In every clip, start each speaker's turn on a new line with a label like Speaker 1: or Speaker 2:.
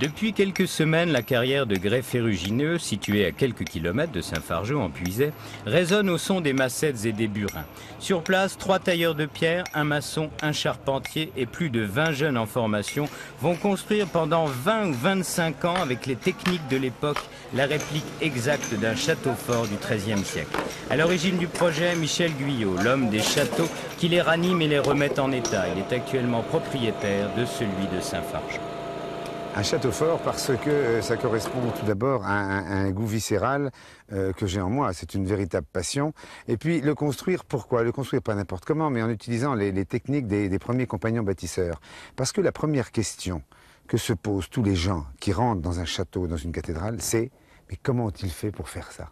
Speaker 1: Depuis quelques semaines, la carrière de grès ferrugineux, située à quelques kilomètres de Saint-Fargeau en Puisay, résonne au son des massettes et des burins. Sur place, trois tailleurs de pierre, un maçon, un charpentier et plus de 20 jeunes en formation vont construire pendant 20 ou 25 ans, avec les techniques de l'époque, la réplique exacte d'un château fort du XIIIe siècle. À l'origine du projet, Michel Guyot, l'homme des châteaux qui les ranime et les remet en état. Il est actuellement propriétaire de celui de Saint-Fargeau.
Speaker 2: Un château fort parce que euh, ça correspond tout d'abord à, un goût viscéral euh, que j'ai en moi. C'est une véritable passion. Et puis le construire, pourquoi? Le construire pas n'importe comment, mais en utilisant les, techniques des, premiers compagnons bâtisseurs. Parce que la première question que se posent tous les gens qui rentrent dans un château, dans une cathédrale, c'est mais comment ont-ils fait pour faire ça?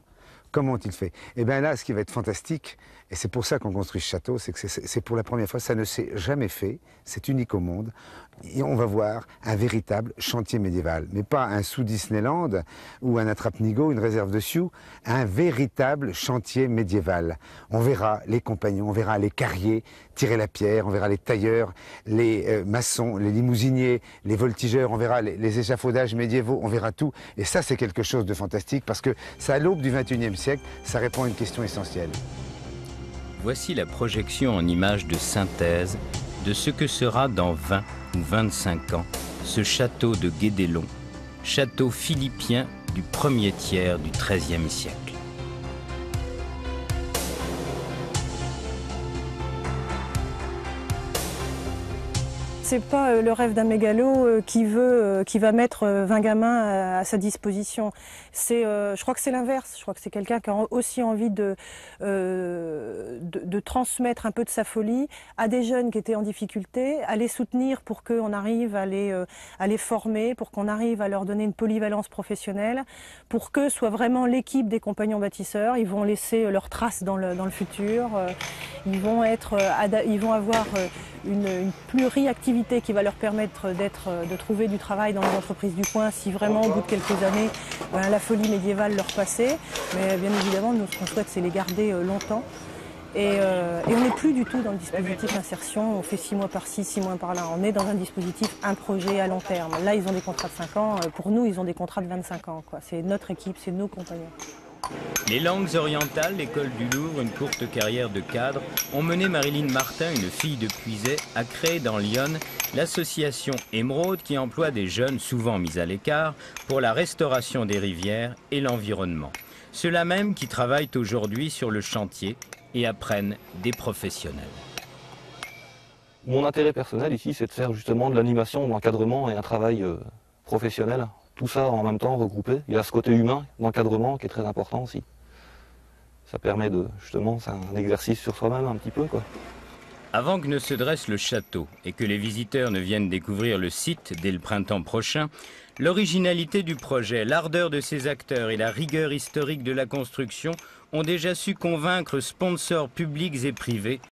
Speaker 2: Comment ont-ils fait? Eh bien là, ce qui va être fantastique, et c'est pour ça qu'on construit ce château, c'est que c'est pour la première fois, ça ne s'est jamais fait, c'est unique au monde. Et on va voir un véritable chantier médiéval, mais pas un sous Disneyland ou un attrape-nigo, une réserve de Sioux, un véritable chantier médiéval. On verra les compagnons, on verra les carriers tirer la pierre, on verra les tailleurs, les euh, maçons, les limousiniers, les voltigeurs, on verra les, les, échafaudages médiévaux, on verra tout. Et ça, c'est quelque chose de fantastique parce que ça, à l'aube du 21e siècle, ça répond à une question essentielle.
Speaker 1: Voici la projection en images de synthèse de ce que sera dans 20 ou 25 ans ce château de Guédélon, château philippien du premier tiers du XIIIe siècle.
Speaker 3: C'est pas euh, le rêve d'un mégalo euh, qui veut, euh, qui va mettre 20 gamins à, sa disposition. C'est, je crois que c'est l'inverse. Je crois que c'est quelqu'un qui a aussi envie de, de, transmettre un peu de sa folie à des jeunes qui étaient en difficulté, à les soutenir pour qu'on arrive à les, former, pour qu'on arrive à leur donner une polyvalence professionnelle, pour que soit vraiment l'équipe des compagnons bâtisseurs. Ils vont laisser leurs traces dans le, dans le futur. Ils vont être, ils vont avoir une, une pluriactivité qui va leur permettre de trouver du travail dans les entreprises du coin si vraiment au bout de quelques années ben, la folie médiévale leur passait. Mais bien évidemment, nous ce qu'on souhaite c'est les garder euh, longtemps. Euh, et, on n'est plus du tout dans le dispositif insertion, on fait six mois par-ci, six mois par-là. On est dans un dispositif, un projet à long terme. Là, ils ont des contrats de 5 ans. Euh, pour nous, ils ont des contrats de 25 ans. C'est notre équipe, c'est nos compagnons.
Speaker 1: Les langues orientales, l'école du Louvre, une courte carrière de cadre, ont mené Marilyn Martin, une fille de Puiset, à créer dans Lyon l'association Émeraude qui emploie des jeunes souvent mis à l'écart pour la restauration des rivières et l'environnement. Ceux-là même qui travaillent aujourd'hui sur le chantier et apprennent des professionnels.
Speaker 4: Mon intérêt personnel ici, c'est de faire justement de l'animation, de l'encadrement et un travail euh, professionnel tout ça en même temps regroupé. Il y a ce côté humain d'encadrement qui est très important aussi. Ça permet de, justement, c'est un exercice sur soi-même un petit peu, quoi.
Speaker 1: Avant que ne se dresse le château et que les visiteurs ne viennent découvrir le site dès le printemps prochain, l'originalité du projet, l'ardeur de ses acteurs et la rigueur historique de la construction ont déjà su convaincre sponsors publics et privés